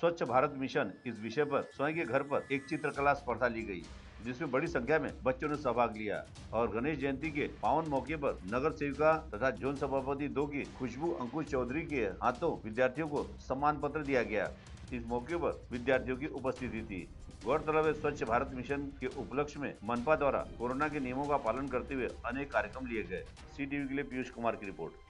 स्वच्छ भारत मिशन इस विषय पर स्वयं के घर पर एक चित्रकला स्पर्धा ली गई, जिसमें बड़ी संख्या में बच्चों ने सहभाग लिया और गणेश जयंती के पावन मौके पर नगर सेविका तथा जोन सभापति दो की खुशबू, अंकुश चौधरी के हाथों विद्यार्थियों को सम्मान पत्र दिया गया। इस मौके पर विद्यार्थियों की उपस्थिति थी। गौरतलब है, स्वच्छ भारत मिशन के उपलक्ष्य में मनपा द्वारा कोरोना के नियमों का पालन करते हुए अनेक कार्यक्रम लिए गए। सी टीवी के लिए पीयूष कुमार की रिपोर्ट।